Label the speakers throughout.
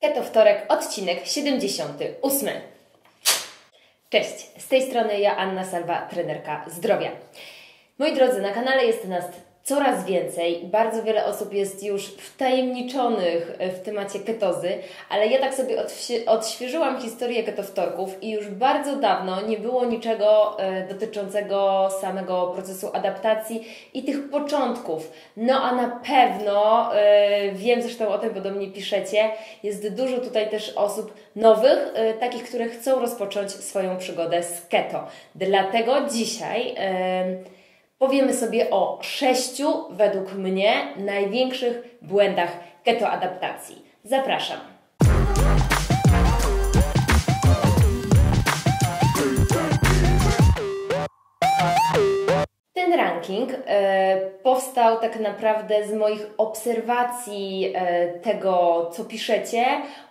Speaker 1: Keto Wtorek, odcinek 78. Cześć, z tej strony ja Anna Salwa, trenerka zdrowia. Moi drodzy, na kanale jest nas coraz więcej. Bardzo wiele osób jest już wtajemniczonych w temacie ketozy, ale ja tak sobie odświeżyłam historię ketowtorków i już bardzo dawno nie było niczego e, dotyczącego samego procesu adaptacji i tych początków. No a na pewno, e, wiem zresztą o tym, bo do mnie piszecie, jest dużo tutaj też osób nowych, e, takich, które chcą rozpocząć swoją przygodę z keto. Dlatego dzisiaj powiemy sobie o sześciu, według mnie, największych błędach ketoadaptacji. Zapraszam. Ten ranking e, powstał tak naprawdę z moich obserwacji e, tego, co piszecie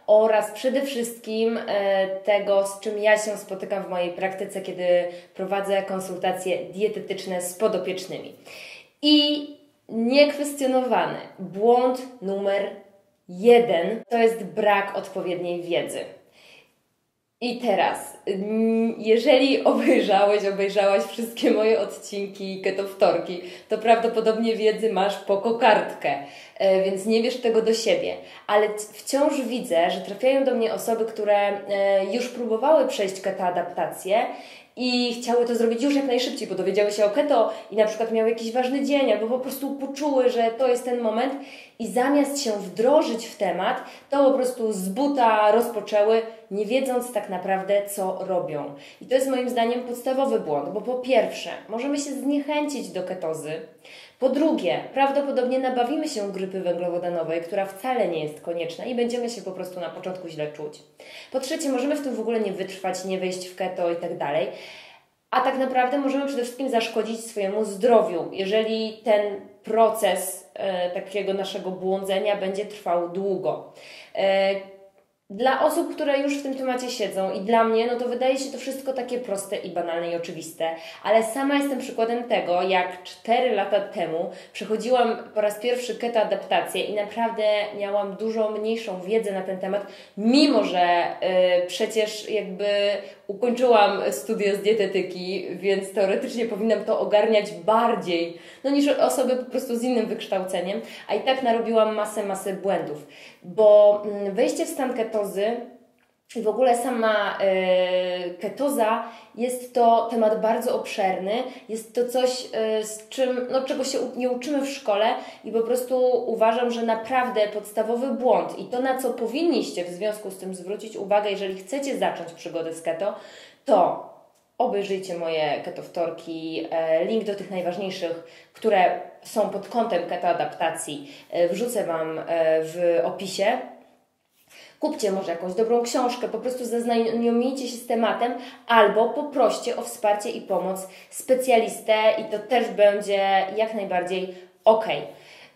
Speaker 1: oraz przede wszystkim e, tego, z czym ja się spotykam w mojej praktyce, kiedy prowadzę konsultacje dietetyczne z podopiecznymi. I niekwestionowany błąd numer jeden to jest brak odpowiedniej wiedzy. I teraz, mm, jeżeli obejrzałeś, obejrzałaś wszystkie moje odcinki Keto Wtorki, to prawdopodobnie wiedzy masz po kokardkę, e, więc nie wiesz tego do siebie. Ale wciąż widzę, że trafiają do mnie osoby, które e, już próbowały przejść ketoadaptację i chciały to zrobić już jak najszybciej, bo dowiedziały się o keto i na przykład miały jakiś ważny dzień, albo po prostu poczuły, że to jest ten moment i zamiast się wdrożyć w temat, to po prostu z buta rozpoczęły, nie wiedząc tak naprawdę, co robią. I to jest moim zdaniem podstawowy błąd, bo po pierwsze, możemy się zniechęcić do ketozy, po drugie, prawdopodobnie nabawimy się grypy węglowodanowej, która wcale nie jest konieczna i będziemy się po prostu na początku źle czuć. Po trzecie, możemy w tym w ogóle nie wytrwać, nie wejść w keto i tak dalej. A tak naprawdę możemy przede wszystkim zaszkodzić swojemu zdrowiu, jeżeli ten proces e, takiego naszego błądzenia będzie trwał długo. E, dla osób, które już w tym temacie siedzą i dla mnie, no to wydaje się to wszystko takie proste i banalne i oczywiste, ale sama jestem przykładem tego, jak 4 lata temu przechodziłam po raz pierwszy keto adaptację i naprawdę miałam dużo mniejszą wiedzę na ten temat, mimo że y, przecież jakby ukończyłam studia z dietetyki, więc teoretycznie powinnam to ogarniać bardziej, no niż osoby po prostu z innym wykształceniem, a i tak narobiłam masę, masę błędów, bo mm, wejście w stan ketozy. I w ogóle sama y, ketoza jest to temat bardzo obszerny, jest to coś, y, z czym, no, czego się nie uczymy w szkole i po prostu uważam, że naprawdę podstawowy błąd. I to, na co powinniście w związku z tym zwrócić uwagę, jeżeli chcecie zacząć przygodę z keto, to obejrzyjcie moje ketowtorki, e, link do tych najważniejszych, które są pod kątem ketoadaptacji, e, wrzucę Wam w opisie kupcie może jakąś dobrą książkę, po prostu zaznajomijcie się z tematem albo poproście o wsparcie i pomoc specjalistę i to też będzie jak najbardziej ok.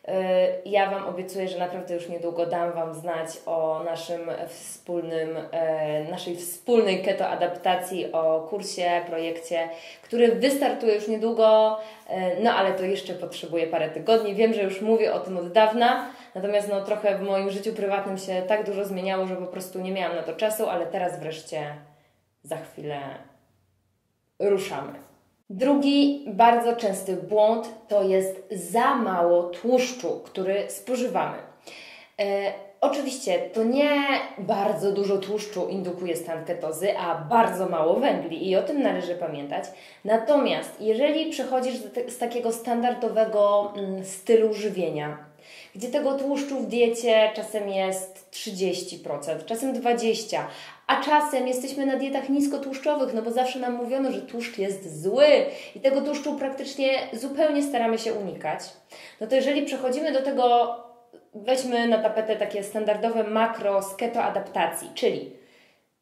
Speaker 1: Y, ja Wam obiecuję, że naprawdę już niedługo dam Wam znać o naszym wspólnym, y, naszej wspólnej keto adaptacji, o kursie, projekcie, który wystartuje już niedługo, y, no ale to jeszcze potrzebuje parę tygodni. Wiem, że już mówię o tym od dawna, natomiast no trochę w moim życiu prywatnym się tak dużo zmieniało, że po prostu nie miałam na to czasu, ale teraz wreszcie za chwilę ruszamy. Drugi bardzo częsty błąd to jest za mało tłuszczu, który spożywamy. E, oczywiście to nie bardzo dużo tłuszczu indukuje stan ketozy, a bardzo mało węgli i o tym należy pamiętać. Natomiast jeżeli przechodzisz z takiego standardowego mm, stylu żywienia, gdzie tego tłuszczu w diecie czasem jest 30%, czasem 20%, a czasem jesteśmy na dietach niskotłuszczowych, no bo zawsze nam mówiono, że tłuszcz jest zły i tego tłuszczu praktycznie zupełnie staramy się unikać. No to jeżeli przechodzimy do tego, weźmy na tapetę takie standardowe makro z ketoadaptacji, czyli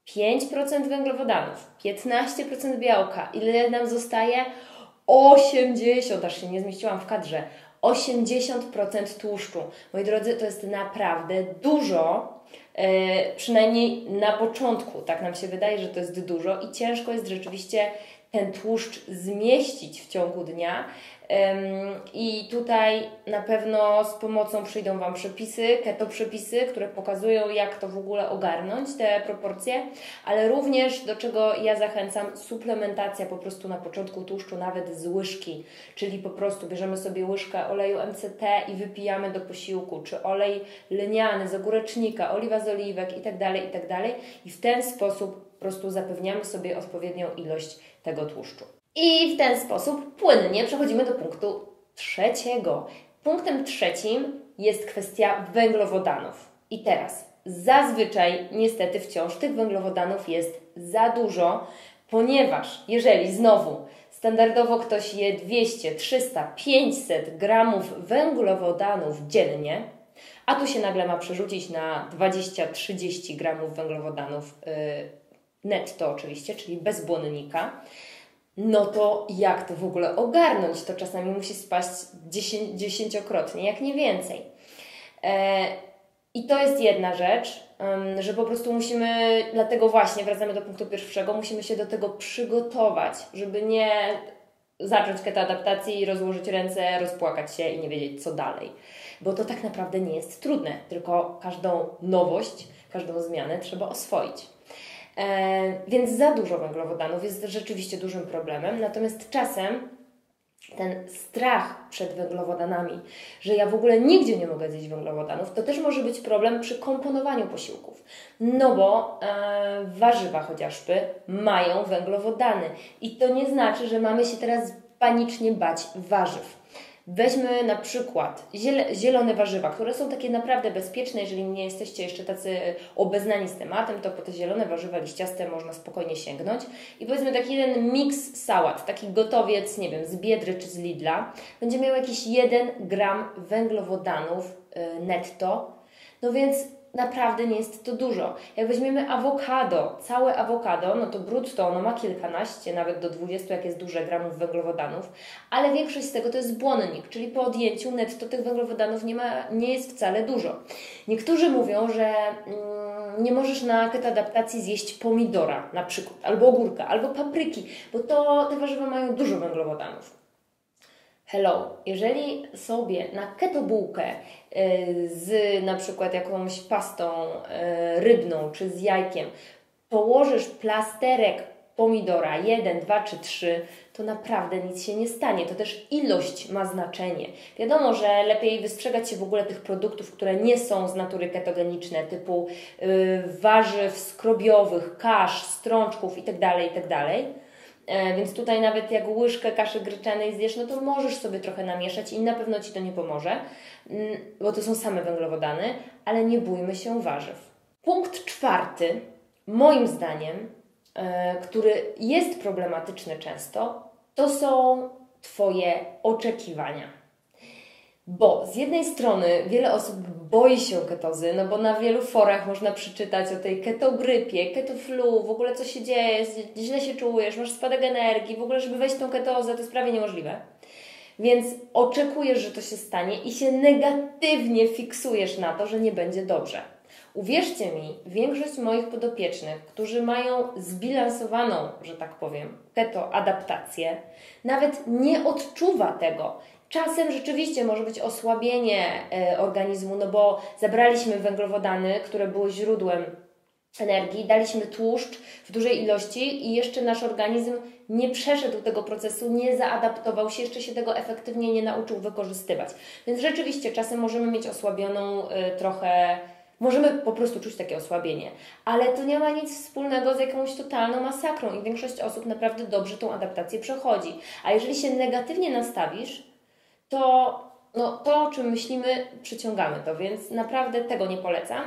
Speaker 1: 5% węglowodanów, 15% białka, ile nam zostaje? 80, aż się nie zmieściłam w kadrze, 80% tłuszczu. Moi drodzy, to jest naprawdę dużo, e, przynajmniej na początku. Tak nam się wydaje, że to jest dużo i ciężko jest rzeczywiście ten tłuszcz zmieścić w ciągu dnia. I tutaj na pewno z pomocą przyjdą Wam przepisy, keto przepisy, które pokazują, jak to w ogóle ogarnąć, te proporcje, ale również do czego ja zachęcam, suplementacja po prostu na początku tłuszczu, nawet z łyżki, czyli po prostu bierzemy sobie łyżkę oleju MCT i wypijamy do posiłku, czy olej lniany z ogórecznika, oliwa z oliwek itd., tak itd. Tak I w ten sposób po prostu zapewniamy sobie odpowiednią ilość tego tłuszczu. I w ten sposób płynnie przechodzimy do punktu trzeciego. Punktem trzecim jest kwestia węglowodanów. I teraz, zazwyczaj niestety wciąż tych węglowodanów jest za dużo, ponieważ jeżeli znowu standardowo ktoś je 200, 300, 500 gramów węglowodanów dziennie, a tu się nagle ma przerzucić na 20-30 gramów węglowodanów yy, netto oczywiście, czyli bez błonnika, no to jak to w ogóle ogarnąć? To czasami musi spaść dziesię dziesięciokrotnie, jak nie więcej. E, I to jest jedna rzecz, że po prostu musimy, dlatego właśnie wracamy do punktu pierwszego, musimy się do tego przygotować, żeby nie zacząć ketoadaptacji i rozłożyć ręce, rozpłakać się i nie wiedzieć co dalej. Bo to tak naprawdę nie jest trudne, tylko każdą nowość, każdą zmianę trzeba oswoić. E, więc za dużo węglowodanów jest rzeczywiście dużym problemem. Natomiast czasem ten strach przed węglowodanami, że ja w ogóle nigdzie nie mogę zjeść węglowodanów, to też może być problem przy komponowaniu posiłków. No bo e, warzywa chociażby mają węglowodany. I to nie znaczy, że mamy się teraz panicznie bać warzyw. Weźmy na przykład zielone warzywa, które są takie naprawdę bezpieczne, jeżeli nie jesteście jeszcze tacy obeznani z tematem, to po te zielone warzywa liściaste można spokojnie sięgnąć. I powiedzmy taki jeden miks sałat, taki gotowiec, nie wiem, z Biedry czy z Lidla, będzie miał jakiś 1 gram węglowodanów y, netto. No więc naprawdę nie jest to dużo. Jak weźmiemy awokado, całe awokado, no to brutto ono ma kilkanaście, nawet do 20, jak jest duże, gramów węglowodanów, ale większość z tego to jest błonnik, czyli po odjęciu netto tych węglowodanów nie, ma, nie jest wcale dużo. Niektórzy mówią, że mm, nie możesz na ketoadaptacji zjeść pomidora na przykład, albo ogórka, albo papryki, bo to te warzywa mają dużo węglowodanów. Hello, jeżeli sobie na keto bułkę y, z na przykład jakąś pastą y, rybną czy z jajkiem położysz plasterek pomidora, jeden, dwa czy trzy, to naprawdę nic się nie stanie. To też ilość ma znaczenie. Wiadomo, że lepiej wystrzegać się w ogóle tych produktów, które nie są z natury ketogeniczne, typu yy, warzyw skrobiowych, kasz, strączków itd., tak itd., tak więc tutaj nawet jak łyżkę kaszy gryczanej zjesz, no to możesz sobie trochę namieszać i na pewno Ci to nie pomoże, mm, bo to są same węglowodany, ale nie bójmy się warzyw. Punkt czwarty, moim zdaniem, e, który jest problematyczny często, to są Twoje oczekiwania. Bo z jednej strony wiele osób boi się ketozy, no bo na wielu forach można przeczytać o tej ketogrypie, ketoflu, w ogóle co się dzieje, źle się czujesz, masz spadek energii, w ogóle żeby wejść tą ketozę to jest prawie niemożliwe. Więc oczekujesz, że to się stanie i się negatywnie fiksujesz na to, że nie będzie dobrze. Uwierzcie mi, większość moich podopiecznych, którzy mają zbilansowaną, że tak powiem, keto adaptację, nawet nie odczuwa tego. Czasem rzeczywiście może być osłabienie e, organizmu, no bo zabraliśmy węglowodany, które były źródłem energii, daliśmy tłuszcz w dużej ilości i jeszcze nasz organizm nie przeszedł tego procesu, nie zaadaptował się, jeszcze się tego efektywnie nie nauczył wykorzystywać. Więc rzeczywiście czasem możemy mieć osłabioną y, trochę Możemy po prostu czuć takie osłabienie, ale to nie ma nic wspólnego z jakąś totalną masakrą i większość osób naprawdę dobrze tą adaptację przechodzi. A jeżeli się negatywnie nastawisz, to no, to, o czym myślimy, przyciągamy to, więc naprawdę tego nie polecam.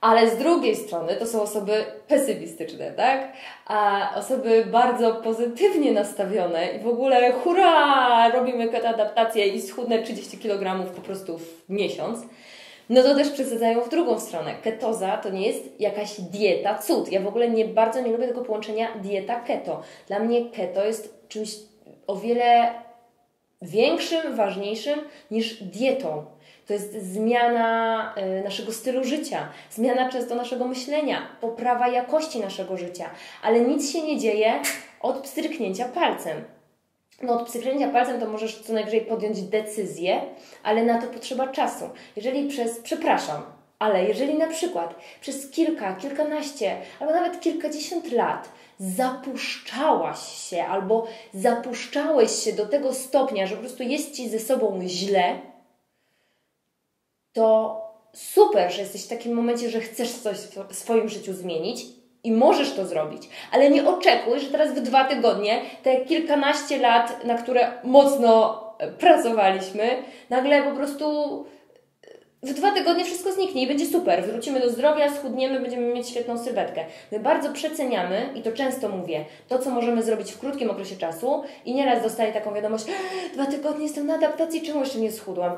Speaker 1: Ale z drugiej strony to są osoby pesymistyczne, tak? A osoby bardzo pozytywnie nastawione i w ogóle hurra, robimy adaptację i schudnę 30 kg po prostu w miesiąc. No to też przesadzają w drugą stronę. Ketoza to nie jest jakaś dieta, cud. Ja w ogóle nie bardzo nie lubię tego połączenia dieta keto. Dla mnie keto jest czymś o wiele większym, ważniejszym niż dietą. To jest zmiana y, naszego stylu życia, zmiana często naszego myślenia, poprawa jakości naszego życia, ale nic się nie dzieje od pstryknięcia palcem. No od pstryknięcia palcem to możesz co najwyżej podjąć decyzję, ale na to potrzeba czasu. Jeżeli przez, przepraszam, ale jeżeli na przykład przez kilka, kilkanaście albo nawet kilkadziesiąt lat zapuszczałaś się albo zapuszczałeś się do tego stopnia, że po prostu jest ci ze sobą źle, to super, że jesteś w takim momencie, że chcesz coś w swoim życiu zmienić i możesz to zrobić, ale nie oczekuj, że teraz w dwa tygodnie, te kilkanaście lat, na które mocno pracowaliśmy, nagle po prostu w dwa tygodnie wszystko zniknie i będzie super. Wrócimy do zdrowia, schudniemy, będziemy mieć świetną sylwetkę. My bardzo przeceniamy, i to często mówię, to, co możemy zrobić w krótkim okresie czasu i nieraz dostaję taką wiadomość, dwa tygodnie jestem na adaptacji, czemu jeszcze nie schudłam?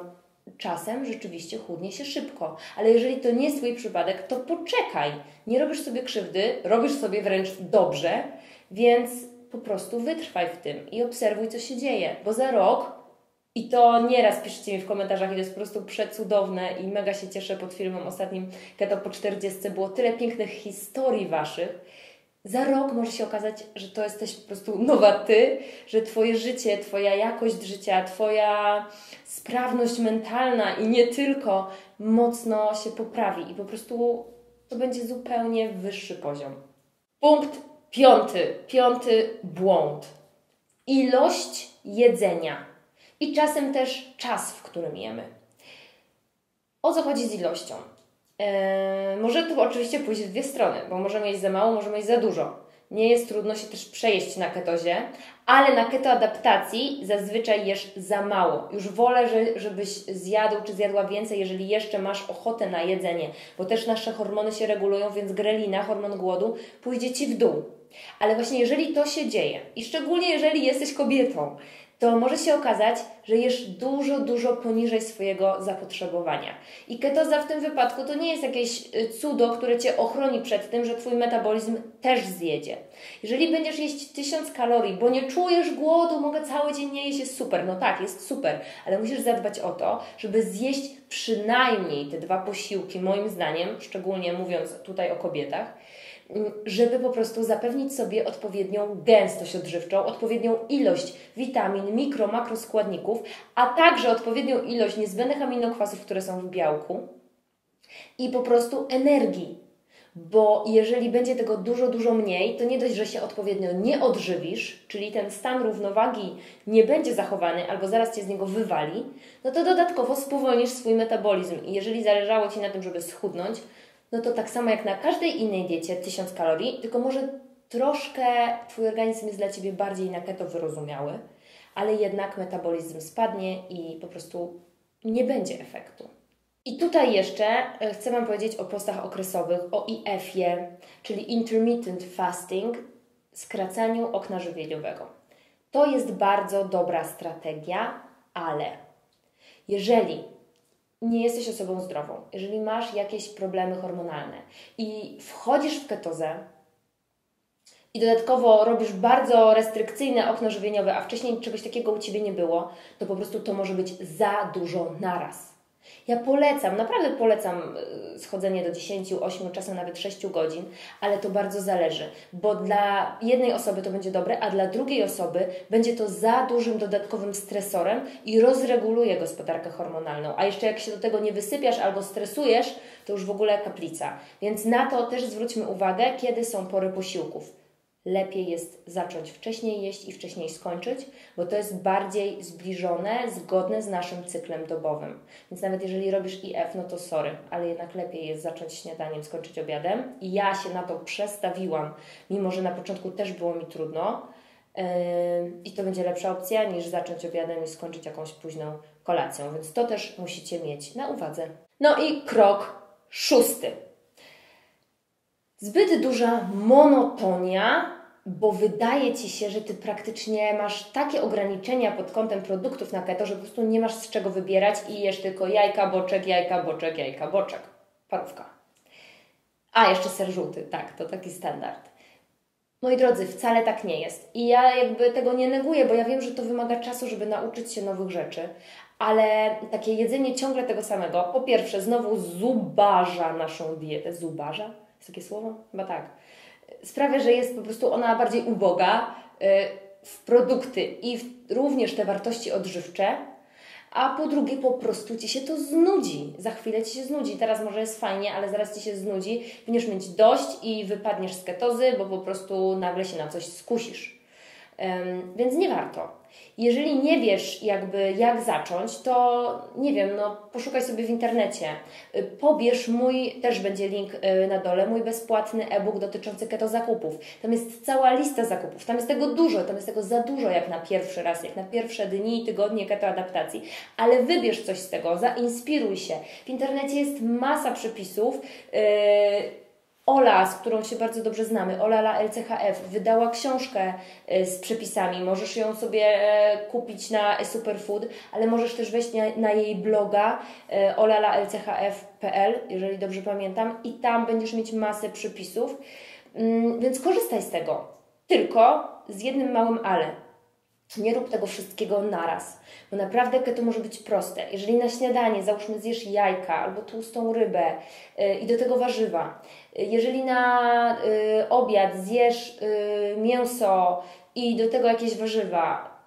Speaker 1: Czasem rzeczywiście chudnie się szybko, ale jeżeli to nie jest Twój przypadek, to poczekaj. Nie robisz sobie krzywdy, robisz sobie wręcz dobrze, więc po prostu wytrwaj w tym i obserwuj, co się dzieje, bo za rok i to nieraz piszcie mi w komentarzach, i to jest po prostu przecudowne i mega się cieszę pod filmem ostatnim Keto po 40. Było tyle pięknych historii Waszych. Za rok może się okazać, że to jesteś po prostu nowa Ty, że Twoje życie, Twoja jakość życia, Twoja sprawność mentalna i nie tylko mocno się poprawi i po prostu to będzie zupełnie wyższy poziom. Punkt piąty, piąty błąd. Ilość jedzenia i czasem też czas, w którym jemy. O co chodzi z ilością? Eee, może tu oczywiście pójść w dwie strony, bo możemy jeść za mało, możemy jeść za dużo. Nie jest trudno się też przejeść na ketozie, ale na ketoadaptacji zazwyczaj jesz za mało. Już wolę, że, żebyś zjadł czy zjadła więcej, jeżeli jeszcze masz ochotę na jedzenie, bo też nasze hormony się regulują, więc grelina, hormon głodu, pójdzie Ci w dół. Ale właśnie jeżeli to się dzieje i szczególnie jeżeli jesteś kobietą, to może się okazać, że jesz dużo, dużo poniżej swojego zapotrzebowania. I ketoza w tym wypadku to nie jest jakieś y, cudo, które Cię ochroni przed tym, że Twój metabolizm też zjedzie. Jeżeli będziesz jeść 1000 kalorii, bo nie czujesz głodu, mogę cały dzień nie jeść, jest super. No tak, jest super, ale musisz zadbać o to, żeby zjeść przynajmniej te dwa posiłki, moim zdaniem, szczególnie mówiąc tutaj o kobietach, żeby po prostu zapewnić sobie odpowiednią gęstość odżywczą, odpowiednią ilość witamin, mikro, makroskładników, a także odpowiednią ilość niezbędnych aminokwasów, które są w białku i po prostu energii. Bo jeżeli będzie tego dużo, dużo mniej, to nie dość, że się odpowiednio nie odżywisz, czyli ten stan równowagi nie będzie zachowany albo zaraz cię z niego wywali, no to dodatkowo spowolnisz swój metabolizm. I jeżeli zależało ci na tym, żeby schudnąć, no to tak samo jak na każdej innej diecie 1000 kalorii, tylko może troszkę Twój organizm jest dla Ciebie bardziej na keto wyrozumiały, ale jednak metabolizm spadnie i po prostu nie będzie efektu. I tutaj jeszcze e, chcę Wam powiedzieć o postach okresowych, o IF-ie, czyli Intermittent Fasting, skracaniu okna żywieniowego. To jest bardzo dobra strategia, ale jeżeli nie jesteś osobą zdrową, jeżeli masz jakieś problemy hormonalne i wchodzisz w ketozę i dodatkowo robisz bardzo restrykcyjne okno żywieniowe, a wcześniej czegoś takiego u Ciebie nie było, to po prostu to może być za dużo naraz. Ja polecam, naprawdę polecam y, schodzenie do 10, 8, czasem nawet 6 godzin, ale to bardzo zależy, bo dla jednej osoby to będzie dobre, a dla drugiej osoby będzie to za dużym dodatkowym stresorem i rozreguluje gospodarkę hormonalną. A jeszcze jak się do tego nie wysypiasz albo stresujesz, to już w ogóle kaplica. Więc na to też zwróćmy uwagę, kiedy są pory posiłków lepiej jest zacząć wcześniej jeść i wcześniej skończyć, bo to jest bardziej zbliżone, zgodne z naszym cyklem dobowym. Więc nawet jeżeli robisz IF, no to sorry, ale jednak lepiej jest zacząć śniadaniem, skończyć obiadem. I ja się na to przestawiłam, mimo że na początku też było mi trudno. Yy, I to będzie lepsza opcja niż zacząć obiadem i skończyć jakąś późną kolacją, więc to też musicie mieć na uwadze. No i krok szósty. Zbyt duża monotonia bo wydaje Ci się, że Ty praktycznie masz takie ograniczenia pod kątem produktów na keto, że po prostu nie masz z czego wybierać i jesz tylko jajka, boczek, jajka, boczek, jajka, boczek. Parówka. A, jeszcze ser żółty, tak, to taki standard. Moi drodzy, wcale tak nie jest. I ja jakby tego nie neguję, bo ja wiem, że to wymaga czasu, żeby nauczyć się nowych rzeczy, ale takie jedzenie ciągle tego samego, po pierwsze, znowu zubaża naszą dietę. Zubaża? Jest takie słowo? Chyba tak. Sprawia, że jest po prostu ona bardziej uboga y, w produkty i w również te wartości odżywcze, a po drugie po prostu Ci się to znudzi. Za chwilę Ci się znudzi. Teraz może jest fajnie, ale zaraz Ci się znudzi. Będziesz mieć dość i wypadniesz z ketozy, bo po prostu nagle się na coś skusisz. Więc nie warto. Jeżeli nie wiesz jakby jak zacząć, to nie wiem, no poszukaj sobie w internecie. Y, pobierz mój, też będzie link y, na dole, mój bezpłatny e-book dotyczący keto zakupów. Tam jest cała lista zakupów, tam jest tego dużo, tam jest tego za dużo jak na pierwszy raz, jak na pierwsze dni i tygodnie keto adaptacji. Ale wybierz coś z tego, zainspiruj się. W internecie jest masa przepisów. Yy, Ola, z którą się bardzo dobrze znamy, Ola la LCHF, wydała książkę e, z przepisami. Możesz ją sobie e, kupić na Superfood, ale możesz też wejść na, na jej bloga e, olalalchf.pl, jeżeli dobrze pamiętam, i tam będziesz mieć masę przepisów. Mm, więc korzystaj z tego. Tylko z jednym małym ale nie rób tego wszystkiego naraz, bo naprawdę keto może być proste. Jeżeli na śniadanie załóżmy zjesz jajka albo tłustą rybę yy, i do tego warzywa, yy, jeżeli na yy, obiad zjesz y, mięso i do tego jakieś warzywa,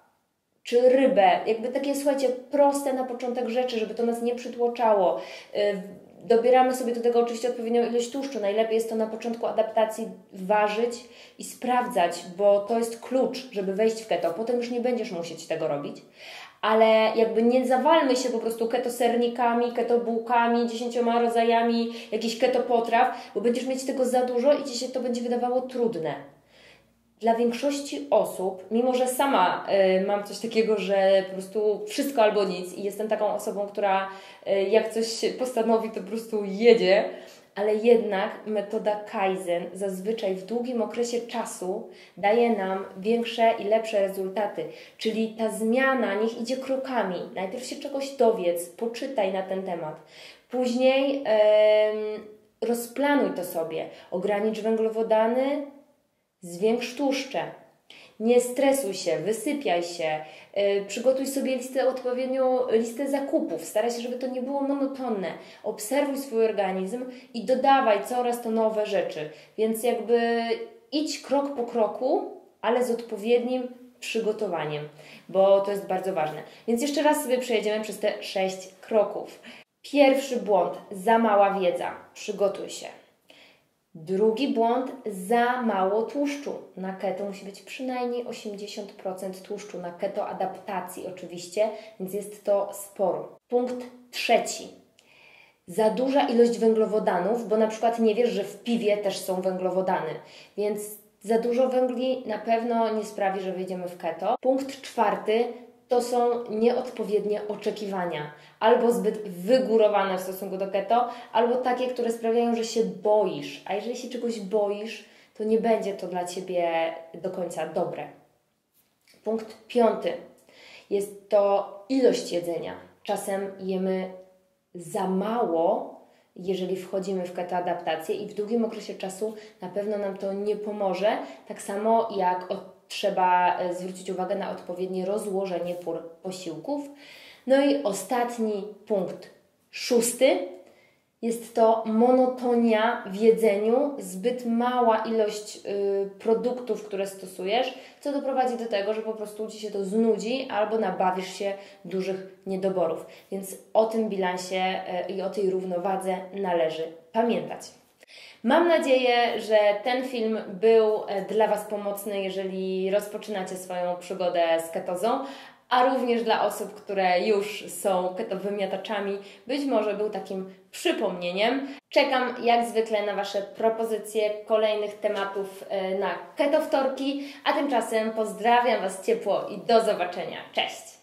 Speaker 1: czy rybę, jakby takie, słuchajcie, proste na początek rzeczy, żeby to nas nie przytłoczało. Y, Dobieramy sobie do tego oczywiście odpowiednią ilość tłuszczu. Najlepiej jest to na początku adaptacji ważyć i sprawdzać, bo to jest klucz, żeby wejść w keto. Potem już nie będziesz musieć tego robić. Ale jakby nie zawalmy się po prostu keto sernikami, keto bułkami, dziesięcioma rodzajami jakichś keto potraw, bo będziesz mieć tego za dużo i Ci się to będzie wydawało trudne dla większości osób, mimo że sama y, mam coś takiego, że po prostu wszystko albo nic i jestem taką osobą, która y, jak coś postanowi, to po prostu jedzie, ale jednak metoda Kaizen zazwyczaj w długim okresie czasu daje nam większe i lepsze rezultaty. Czyli ta zmiana niech idzie krokami. Najpierw się czegoś dowiedz, poczytaj na ten temat. Później rozplanuj to sobie. Ogranicz węglowodany, Zwiększ tłuszcze. Nie stresuj się, wysypiaj się, yy, przygotuj sobie listę, odpowiednią listę zakupów. Staraj się, żeby to nie było monotonne. Obserwuj swój organizm i dodawaj coraz to nowe rzeczy. Więc jakby idź krok po kroku, ale z odpowiednim przygotowaniem, bo to jest bardzo ważne. Więc jeszcze raz sobie przejedziemy przez te sześć kroków. Pierwszy błąd, za mała wiedza. Przygotuj się. Drugi błąd, za mało tłuszczu. Na keto musi być przynajmniej 80% tłuszczu, na keto adaptacji oczywiście, więc jest to sporo. Punkt trzeci. Za duża ilość węglowodanów, bo na przykład nie wiesz, że w piwie też są węglowodany, więc za dużo węgli na pewno nie sprawi, że wyjdziemy w keto. Punkt czwarty, to są nieodpowiednie oczekiwania, albo zbyt wygórowane w stosunku do keto, albo takie, które sprawiają, że się boisz. A jeżeli się czegoś boisz, to nie będzie to dla Ciebie do końca dobre. Punkt piąty. Jest to ilość jedzenia. Czasem jemy za mało, jeżeli wchodzimy w ketoadaptację i w długim okresie czasu na pewno nam to nie pomoże, tak samo jak od trzeba e, zwrócić uwagę na odpowiednie rozłożenie pór posiłków. No i ostatni punkt, szósty, jest to monotonia w jedzeniu, zbyt mała ilość y, produktów, które stosujesz, co doprowadzi do tego, że po prostu Ci się to znudzi albo nabawisz się dużych niedoborów. Więc o tym bilansie y, i o tej równowadze należy pamiętać. Mam nadzieję, że ten film był e, dla Was pomocny, jeżeli rozpoczynacie swoją przygodę z ketozą, a również dla osób, które już są ketowymiataczami, być może był takim przypomnieniem. Czekam jak zwykle na Wasze propozycje kolejnych tematów e, na ketowtorki, a tymczasem pozdrawiam Was ciepło i do zobaczenia. Cześć!